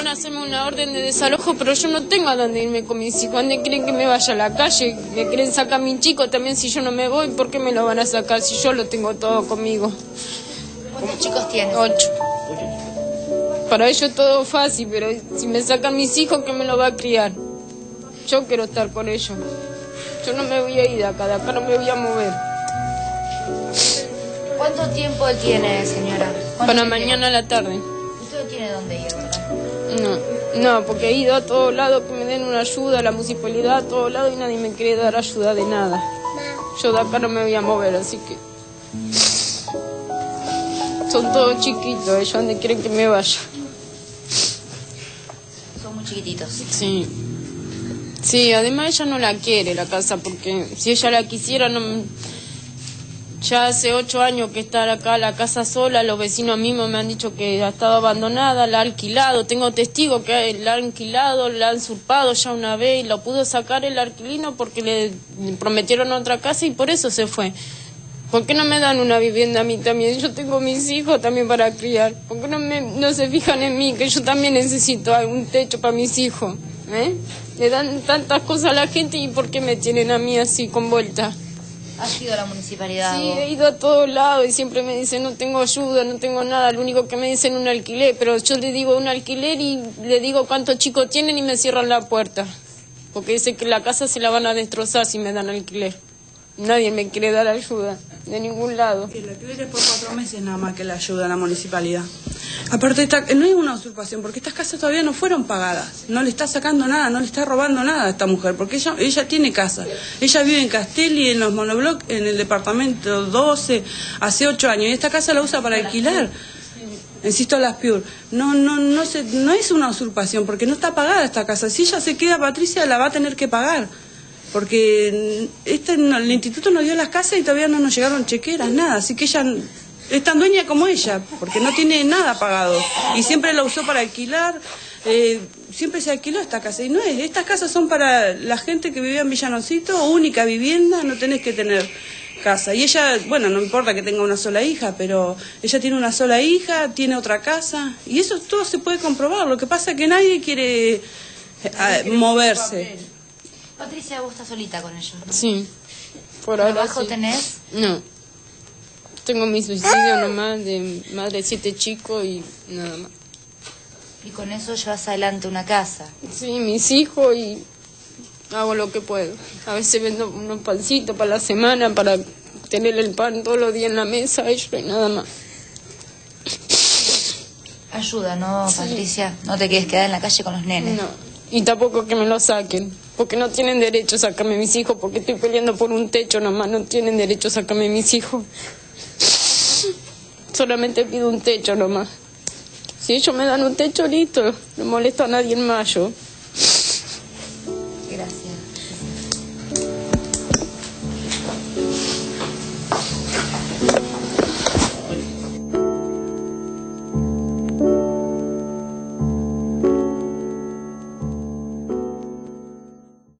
hacerme una orden de desalojo, pero yo no tengo a dónde irme con mis hijos. ¿Dónde quieren que me vaya a la calle? Me quieren sacar a mi chico también si yo no me voy. ¿Por qué me lo van a sacar si yo lo tengo todo conmigo? ¿Cuántos chicos tienes? Ocho. Para ellos es todo fácil, pero si me sacan mis hijos, ¿qué me lo va a criar? Yo quiero estar con ellos. Yo no me voy a ir de acá, de acá no me voy a mover. ¿Cuánto tiempo tiene, señora? ¿Cuánto Para mañana a la tarde. Tiene dónde ir, ¿verdad? No, no, porque he ido a todos lados que me den una ayuda, a la municipalidad, a todos lados y nadie me quiere dar ayuda de nada. Yo de acá no me voy a mover, así que... Son todos chiquitos, ellos donde quieren que me vaya. Son muy chiquititos. Sí. Sí, además ella no la quiere la casa, porque si ella la quisiera, no... Ya hace ocho años que está acá la casa sola, los vecinos mismos me han dicho que ha estado abandonada, la ha alquilado, tengo testigos que la ha alquilado, la han usurpado ya una vez y lo pudo sacar el alquilino porque le prometieron otra casa y por eso se fue. ¿Por qué no me dan una vivienda a mí también? Yo tengo mis hijos también para criar. ¿Por qué no, me, se fijan en mí? Que yo también necesito un techo para mis hijos. ¿eh? Le dan tantas cosas a la gente y ¿por qué me tienen a mí así con vuelta? ¿Ha sido la municipalidad? Sí, he ido a todos lados y siempre me dicen no tengo ayuda, no tengo nada. Lo único que me dicen un alquiler, pero yo le digo un alquiler y le digo cuántos chicos tienen y me cierran la puerta. Porque dicen que la casa se la van a destrozar si me dan alquiler. Nadie me quiere dar ayuda, de ningún lado. El alquiler es por cuatro meses nada más que le ayuda a la municipalidad. Aparte, esta, no es una usurpación, porque estas casas todavía no fueron pagadas. No le está sacando nada, no le está robando nada a esta mujer, porque ella, ella tiene casa. Ella vive en Castelli, en los monoblocks, en el departamento 12, hace ocho años, y esta casa la usa para alquilar. Insisto, las Pure. No, no, no, se, no es una usurpación, porque no está pagada esta casa. Si ella se queda, Patricia la va a tener que pagar. Porque este, no- el instituto nos dio las casas y todavía no nos llegaron chequeras, nada. Así que ella es tan dueña como ella, porque no tiene nada pagado. Y siempre la usó para alquilar. eh, siempre se alquiló esta casa. Y no es, estas casas son para la gente que vivía en Villanocito, única vivienda, no tenés que tener casa. Y ella, bueno, no importa que tenga una sola hija, pero ella tiene una sola hija, tiene otra casa. Y eso todo se puede comprobar. Lo que pasa es que nadie quiere eh, moverse. Patricia, vos estás solita con ellos, ¿no? Sí, por ahora ¿Trabajo sí. tenés? No. Tengo mi suicidio nomás de madre de siete chicos y nada más. Y con eso llevas adelante una casa. Sí, mis hijos y hago lo que puedo. A veces vendo unos pancitos para la semana para tener el pan todos los días en la mesa, ellos y nada más. Ayuda, ¿no, Patricia? No te quedes quedar en la calle con los nenes. No. Y tampoco que me lo saquen, porque no tienen derecho a sacarme mis hijos, porque estoy peleando por un techo nomás, no tienen derecho a sacarme mis hijos. Solamente pido un techo nomás. Si ellos me dan un techo, listo, no molesto a nadie más yo.